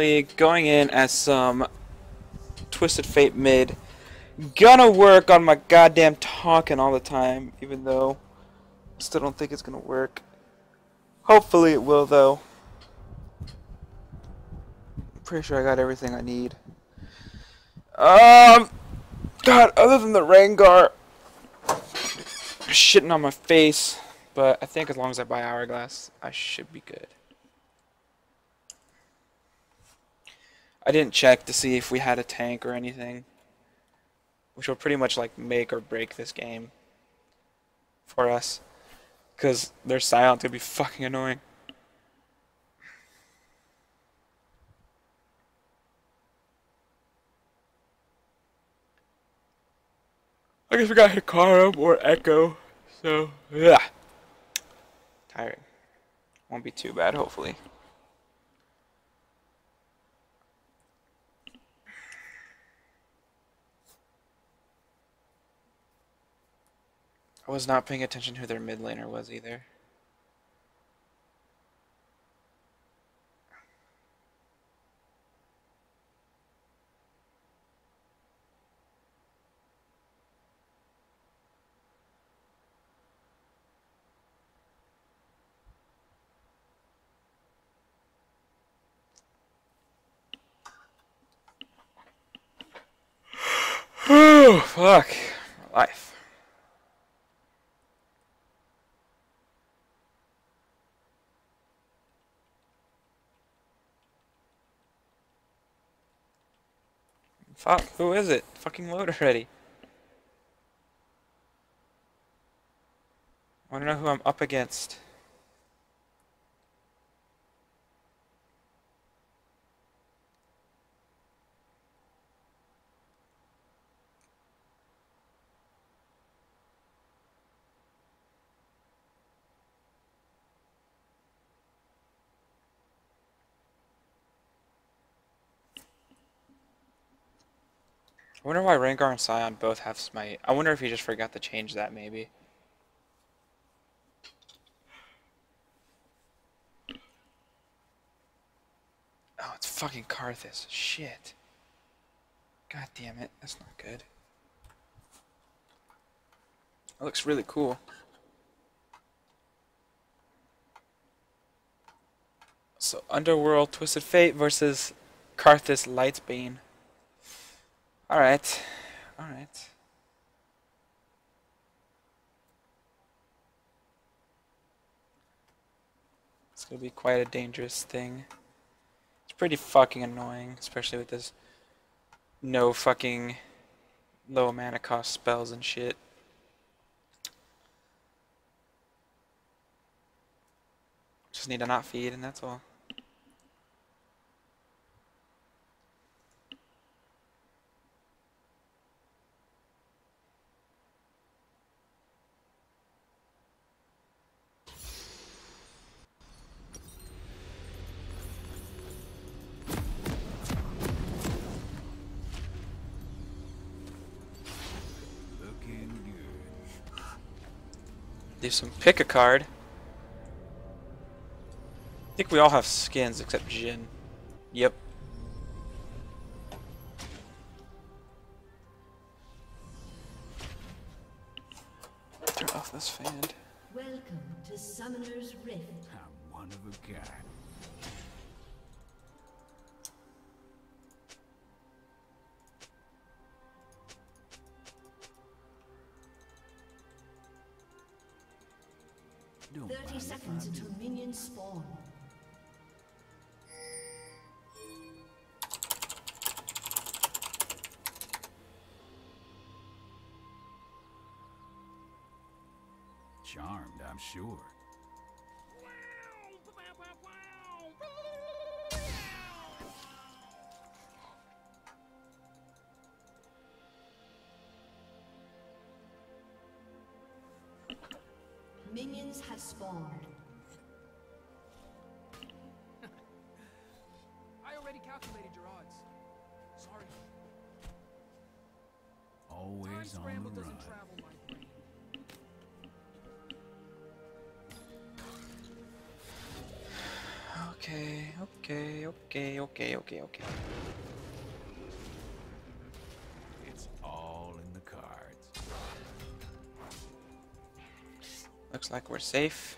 definitely going in as some Twisted Fate mid. Gonna work on my goddamn talking all the time, even though I still don't think it's gonna work. Hopefully it will, though. Pretty sure I got everything I need. Um, God, other than the Rengar shitting on my face, but I think as long as I buy Hourglass, I should be good. I didn't check to see if we had a tank or anything, which will pretty much like make or break this game for us, because their silent gonna be fucking annoying. I guess we got Hikaru or Ekko, so yeah. Tiring. Won't be too bad, hopefully. I was not paying attention who their mid laner was either. Oh, fuck. Life. Fuck, who is it? Fucking load already. I wanna know who I'm up against. Wonder why Rengar and Sion both have Smite. I wonder if he just forgot to change that, maybe. Oh, it's fucking Karthus. Shit. God damn it. That's not good. That looks really cool. So, Underworld Twisted Fate versus Karthus Lightsbane. Alright. Alright. It's gonna be quite a dangerous thing. It's pretty fucking annoying, especially with this no fucking low mana cost spells and shit. Just need to not feed and that's all. Do some pick a card. I think we all have skins except Jhin. Yep. Turn off this fan. Welcome to Summoner's Rift. I'm one of a kind. Charmed, I'm sure. Okay, Okay, okay, okay, okay, okay. It's all in the cards. Looks like we're safe.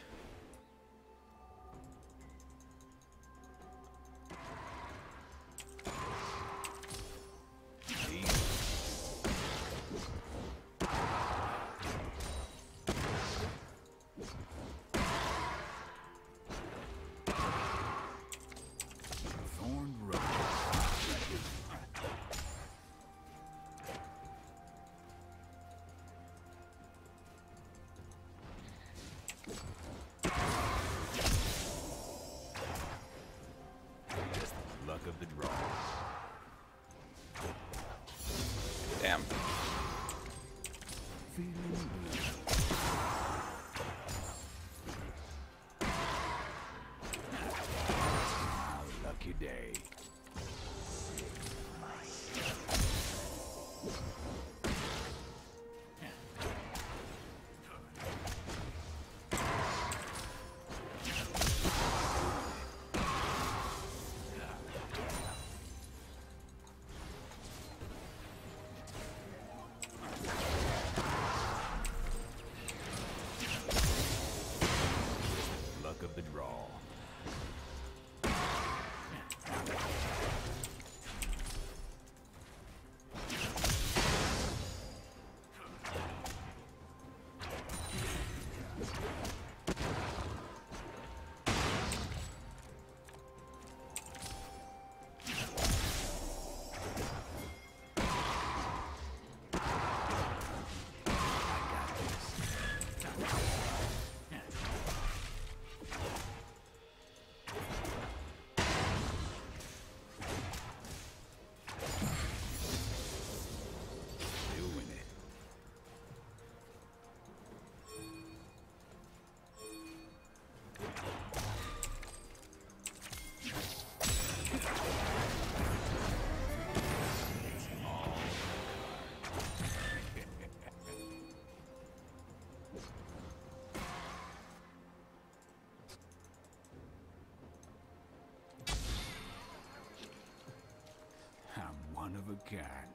One of a kind.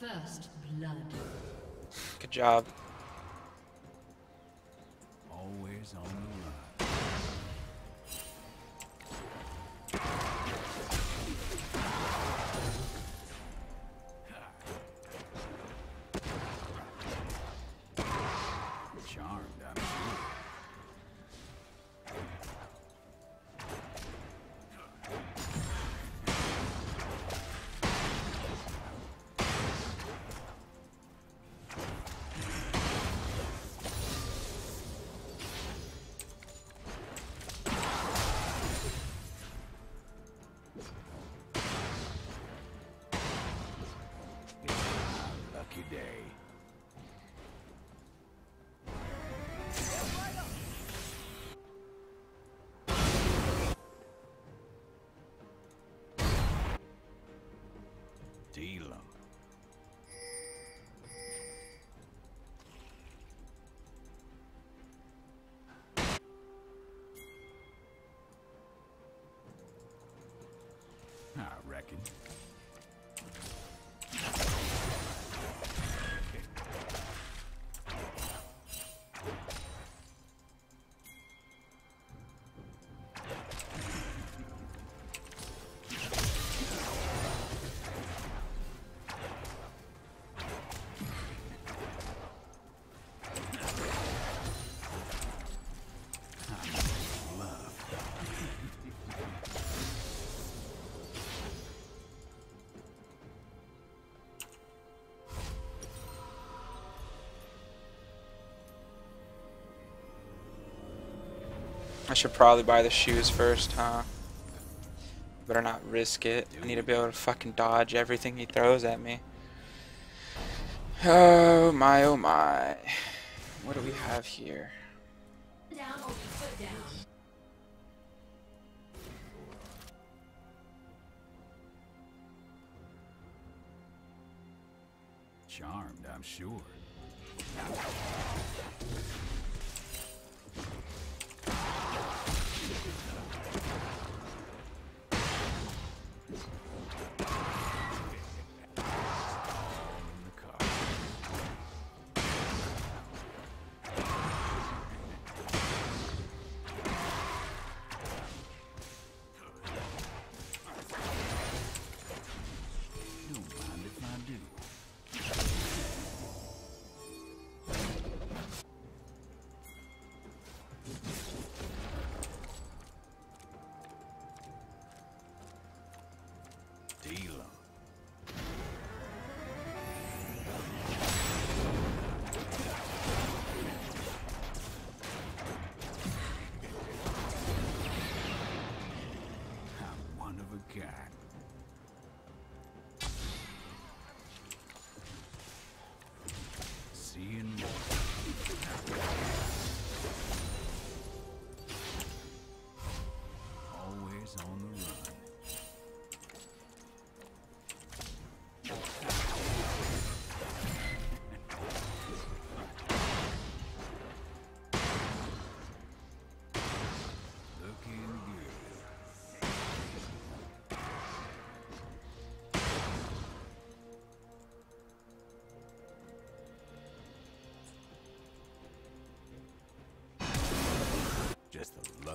First blood. Good job. I should probably buy the shoes first, huh? Better not risk it. I need to be able to fucking dodge everything he throws at me. Oh my, oh my. What do we have here? Charmed, I'm sure.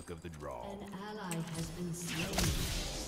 luck of the draw. An ally has been slain.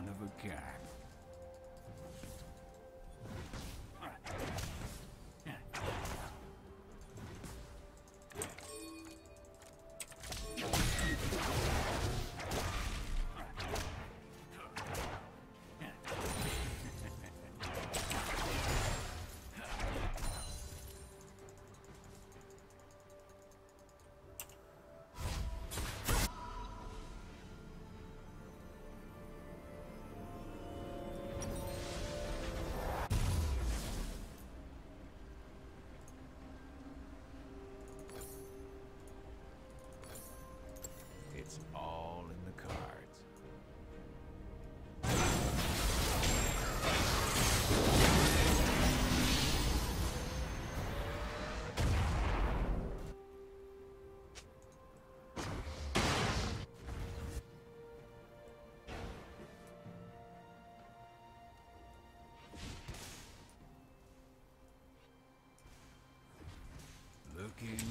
son of a gun. Yeah.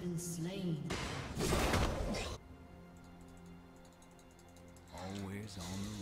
been slain. Always on the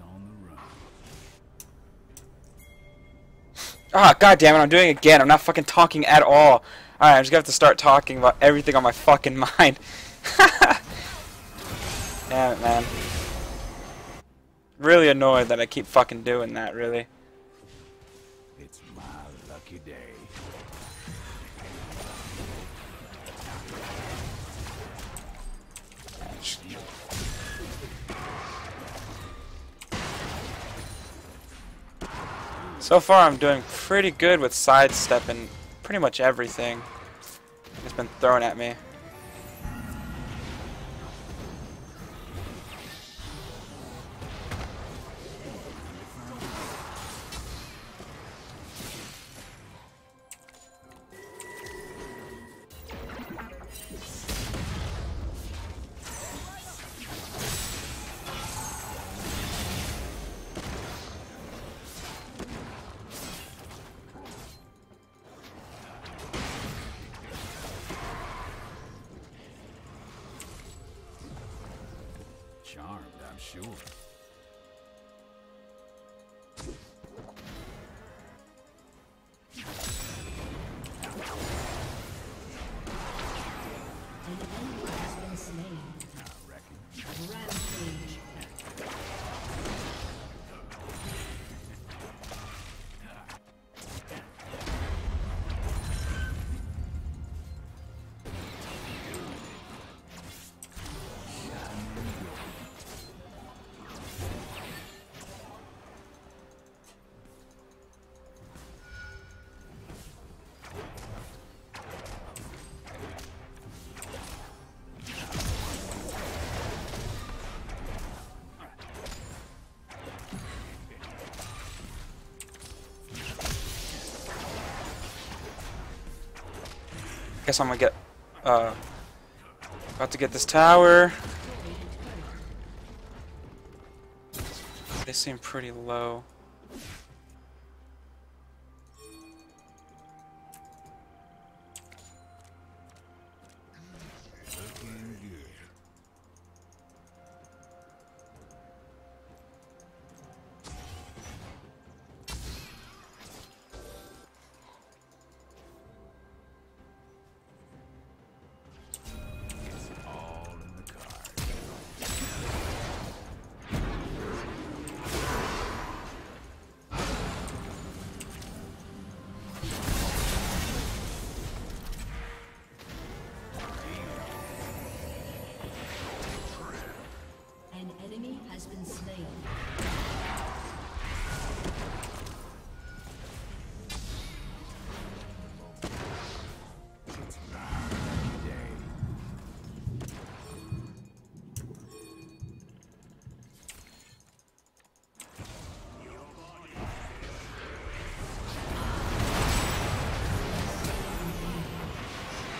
Always on the run. Ah, god damn it, I'm doing it again. I'm not fucking talking at all. Alright, I'm just gonna have to start talking about everything on my fucking mind. damn it, man. Really annoyed that I keep fucking doing that, really. It's my lucky day. So far, I'm doing pretty good with sidestepping pretty much everything that's been thrown at me. Guess I'm gonna get uh about to get this tower. They seem pretty low.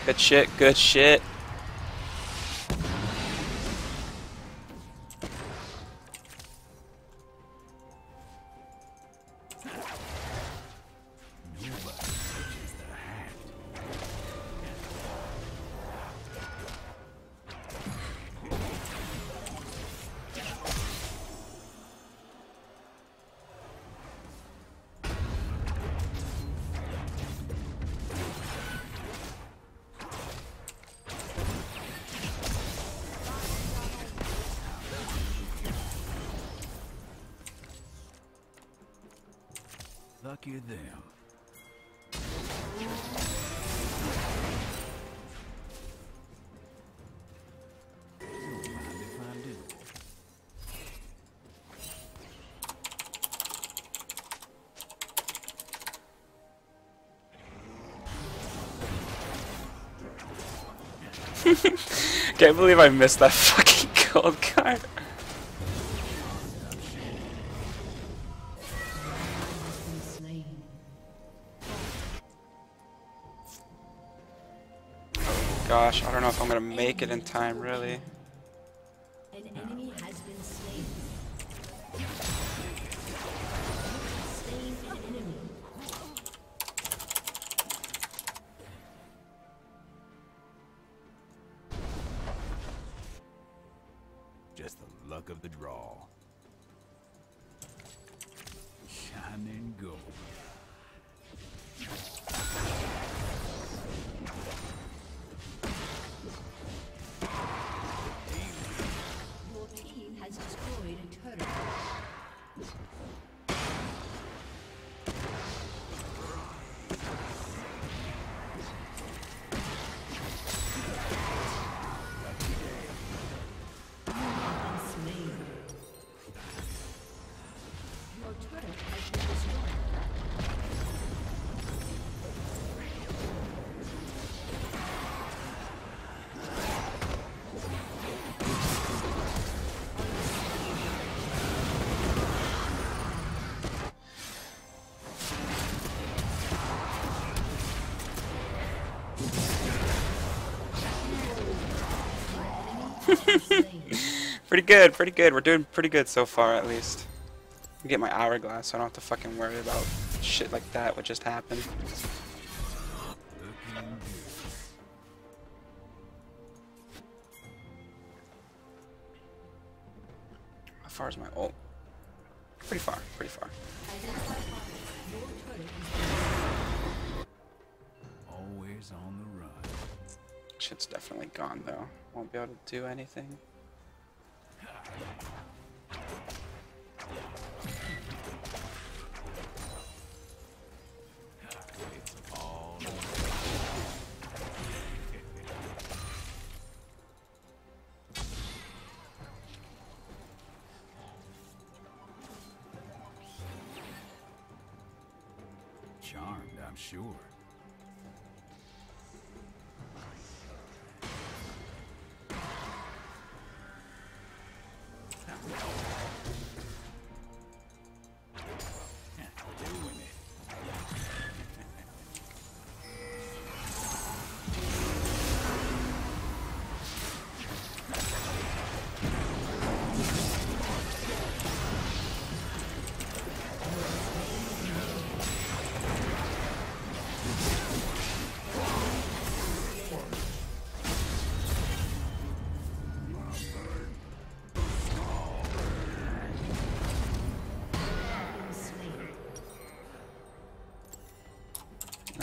Good shit, good shit. Can't believe I missed that fucking gold card. Slain. Gosh, I don't know if I'm gonna make it in time, really. Pretty good, pretty good. We're doing pretty good so far, at least. I get my hourglass, so I don't have to fucking worry about shit like that, what just happened. How far is my ult? Pretty far, pretty far. Your turret has Always on the run. Shit's definitely gone, though. Won't be able to do anything. It's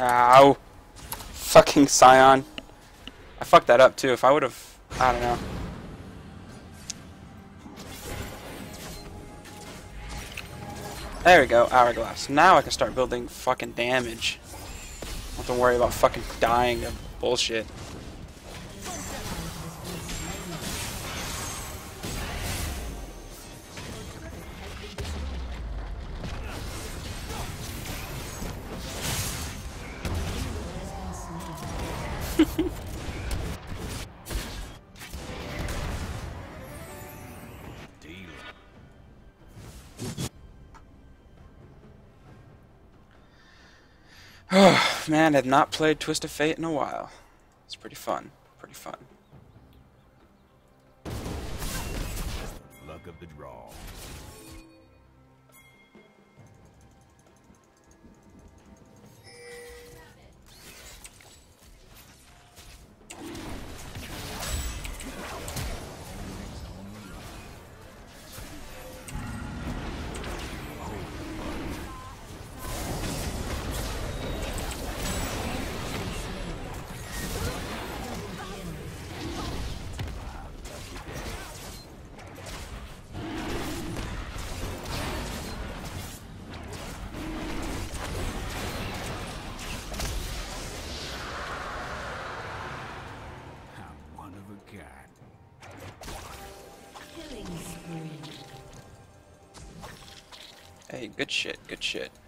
Ow. Fucking Sion. I fucked that up too. If I would have, I don't know. There we go, hourglass. Now I can start building fucking damage. Don't have to worry about fucking dying of bullshit. Man, I've not played Twisted Fate in a while. It's pretty fun. Pretty fun. Luck of the draw. Good shit, good shit.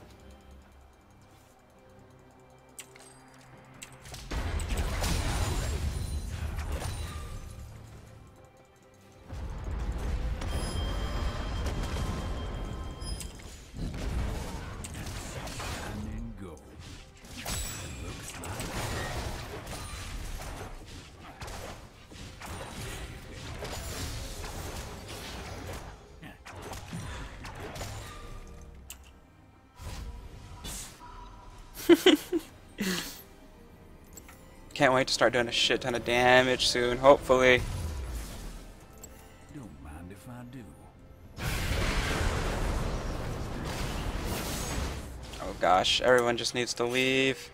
Can't wait to start doing a shit ton of damage soon, hopefully. don't mind if I do. Oh gosh, everyone just needs to leave.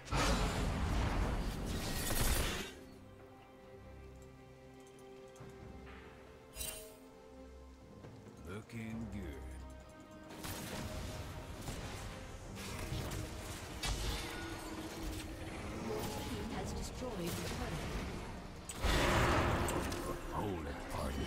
Destroyed turret. Hold it, partner.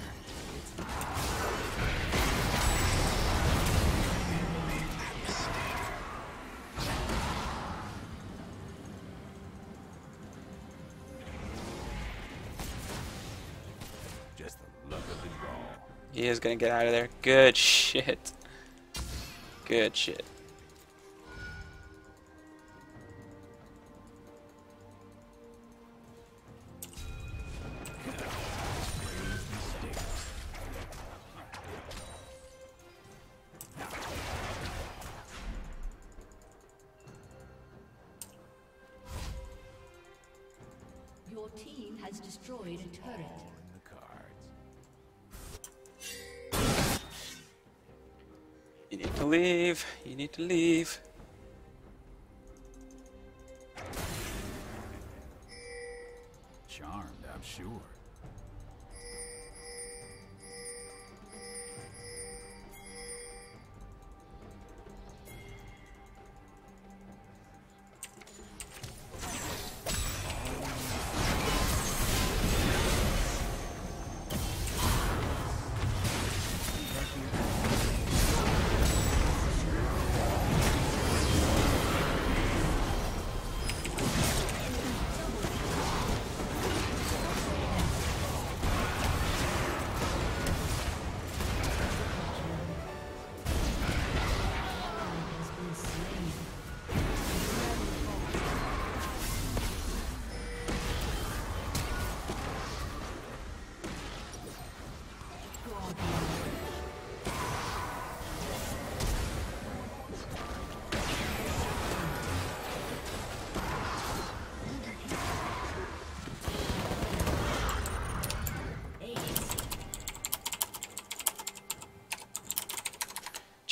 He is gonna get out of there. Good shit. Good shit.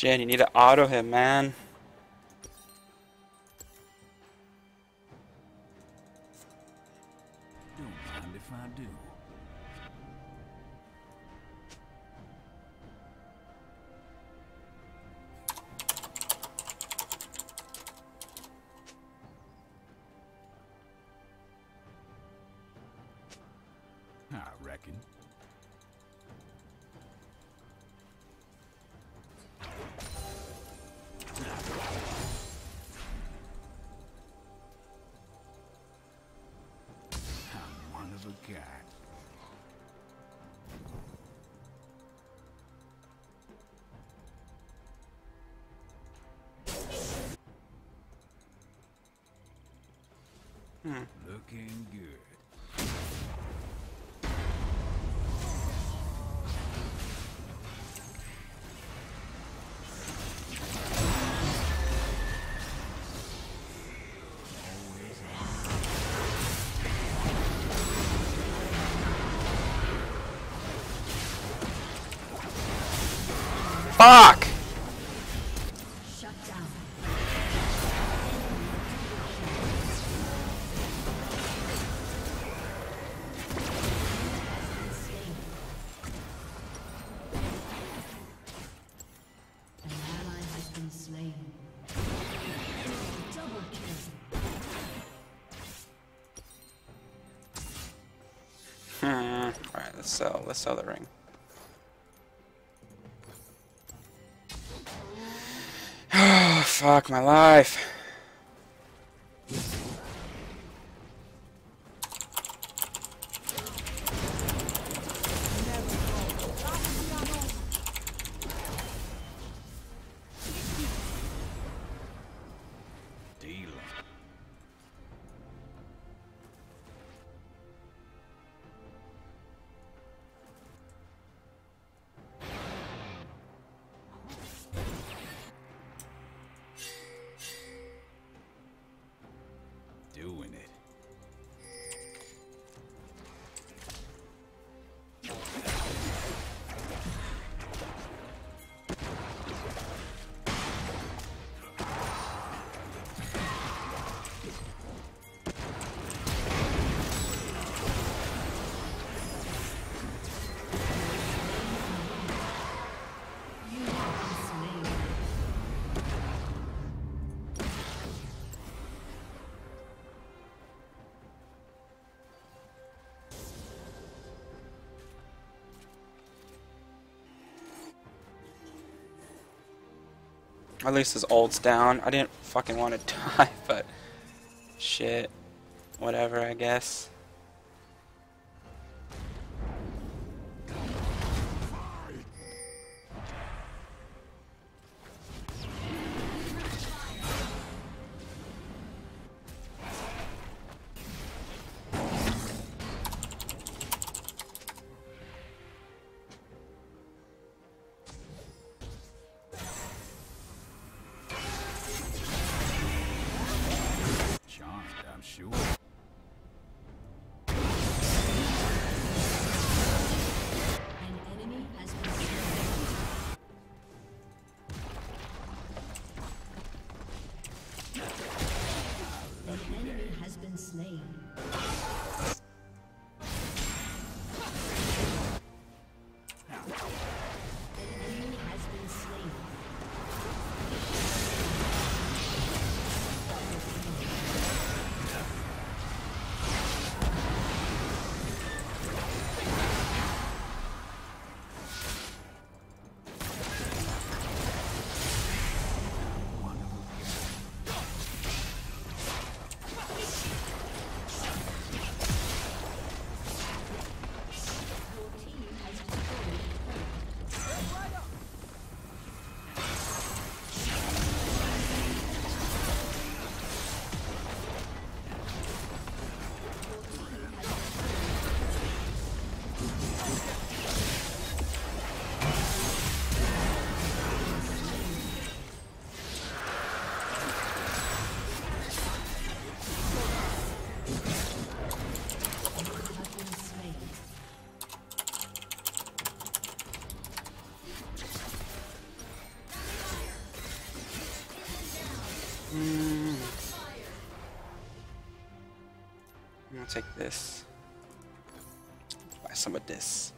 Jhin, you need to auto him, man. Looking good. Fuck! Let's sell the ring. Oh fuck my life. At least his ult's down. I didn't fucking want to die, but shit. Whatever, I guess. Mm. I'm gonna take this. Buy some of this.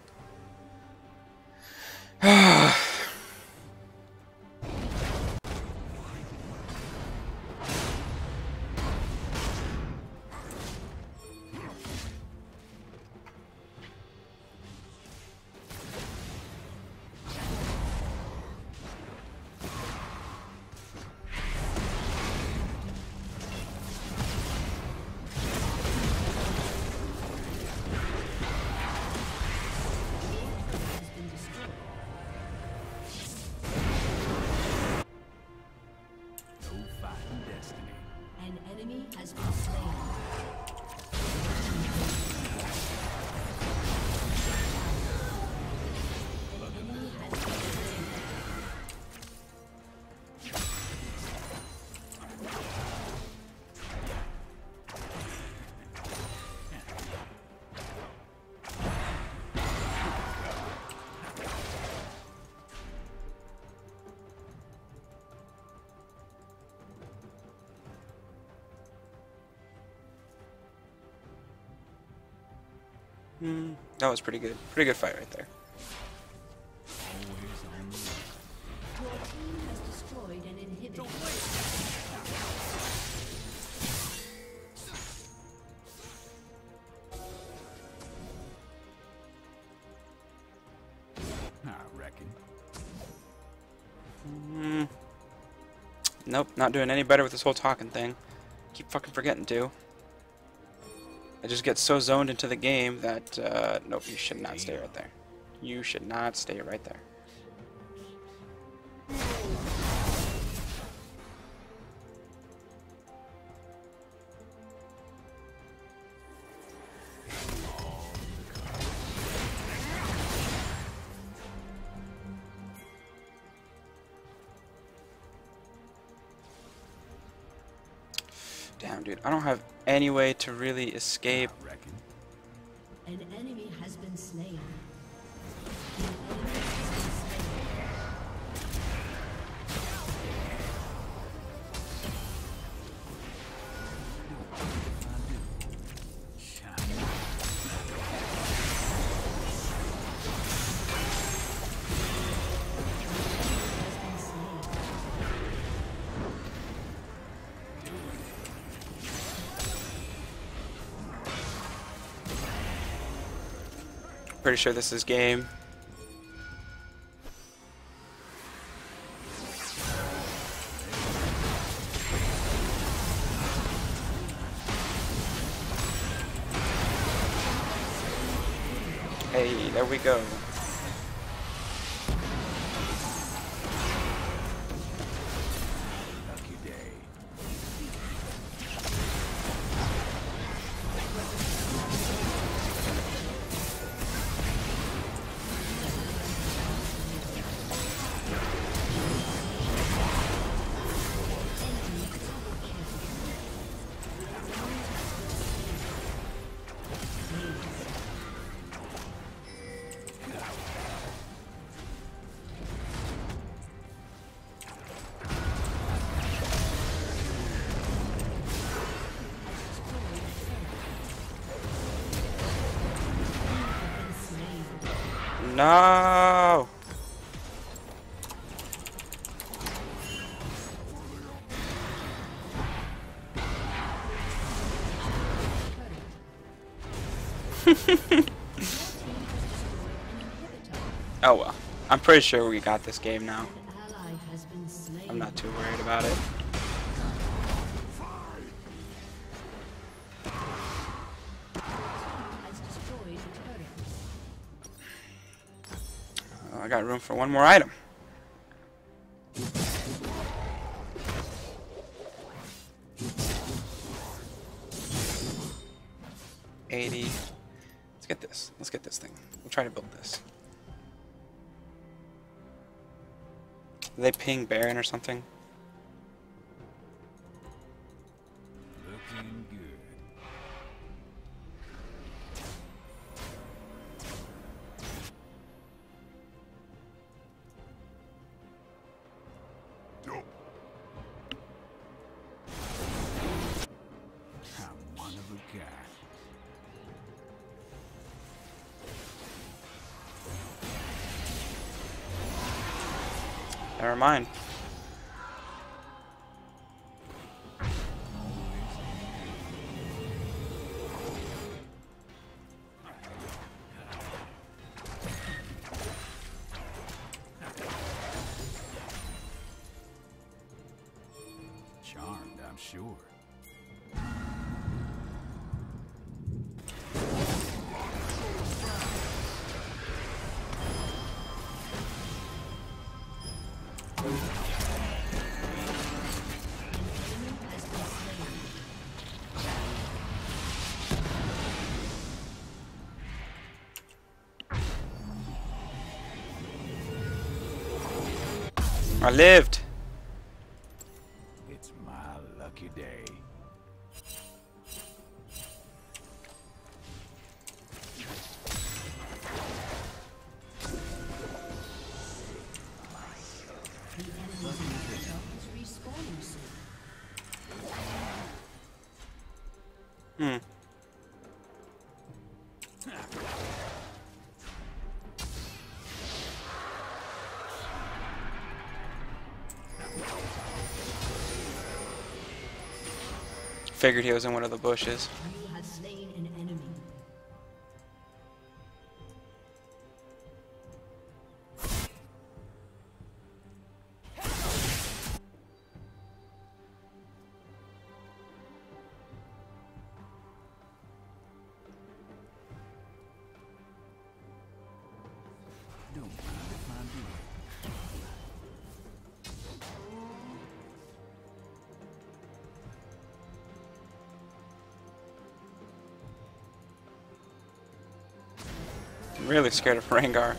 Hmm, that was pretty good. Pretty good fight right there. Always on the run. Your team has destroyed an inhibitor. I reckon. Hmm. Nope, not doing any better with this whole talking thing. Keep fucking forgetting to. I just get so zoned into the game that, uh, nope, you should not stay right there. You should not stay right there. Damn, dude, I don't have any way to really escape. Pretty sure this is game. Hey, there we go. Pretty sure we got this game now. I'm not too worried about it. Uh, I got room for one more item. Eighty. Let's get this. Let's get this thing. We'll try to build this. Do they ping Baron or something? I lived. Figured he was in one of the bushes. Really scared of Rengar.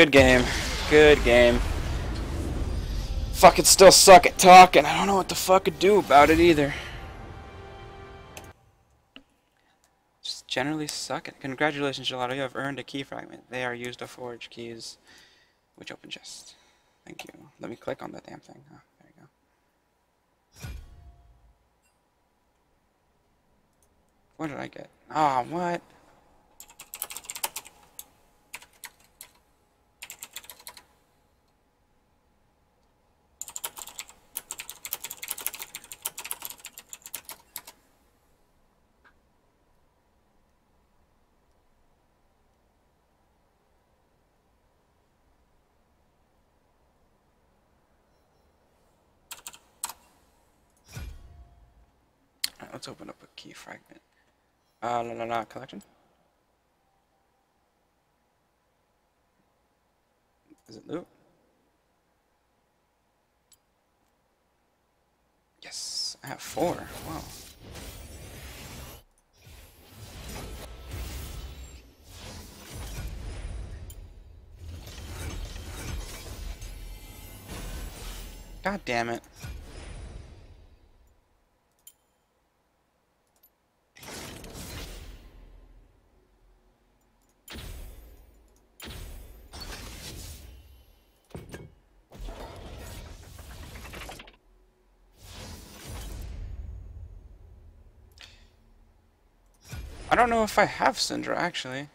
Good game. Good game. Fucking still suck at talking. I don't know what the fuck to do about it either. Just generally suck at Congratulations, Geelato. You have earned a key fragment. They are used to forge keys, which open chests. Thank you. Let me click on that damn thing. Oh, there you go. What did I get? Ah, what? Alright, let's open up a key fragment. Uh, la la la, collection? Is it loot? Yes, I have four. Wow. God damn it. Don't know if I have Syndra, actually.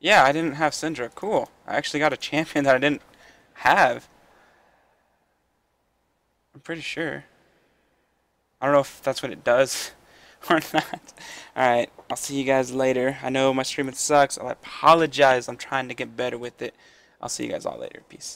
Yeah, I didn't have Syndra. Cool. I actually got a champion that I didn't have. I'm pretty sure. I don't know if that's what it does or not. Alright, I'll see you guys later. I know my streaming sucks. I apologize. I'm trying to get better with it. I'll see you guys all later. Peace.